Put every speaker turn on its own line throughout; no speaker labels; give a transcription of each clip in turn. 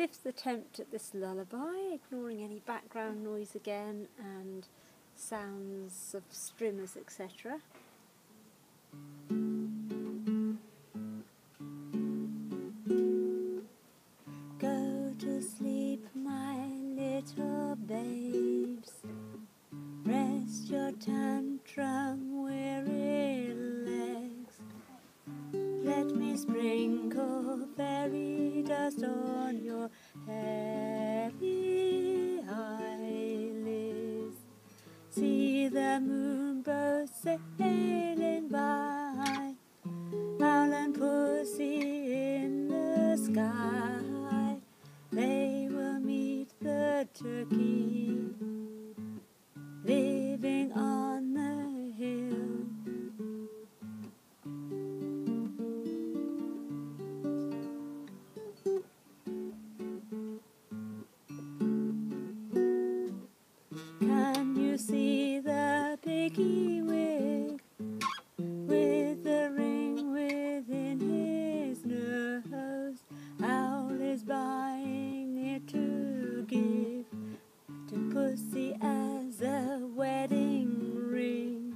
fifth attempt at this lullaby, ignoring any background noise again and sounds of strimmers, etc. Go to sleep, my little babes. Rest your tantrum, weary legs. Let me sprinkle dust on your heavy eyelids. See the moon moonbow sailing by, Pussy as a wedding ring.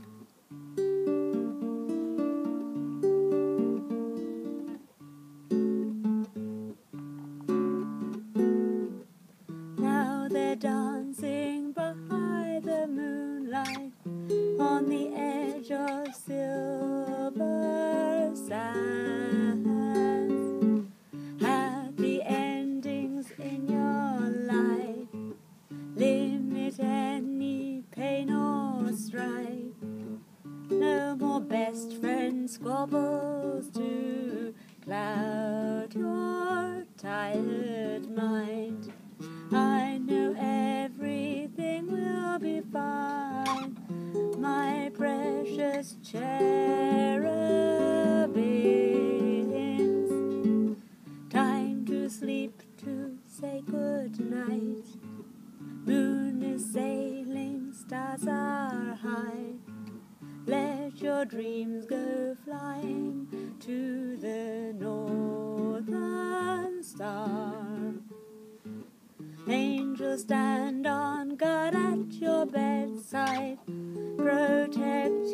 Now they're dancing by the moonlight on the edge of silver No more best friend squabbles to cloud your tired mind. I know everything will be fine, my precious cherubins. Time to sleep to say good night. Moon is sailing, stars are high. Let your dreams go flying to the northern star. Angels stand on guard at your bedside, protect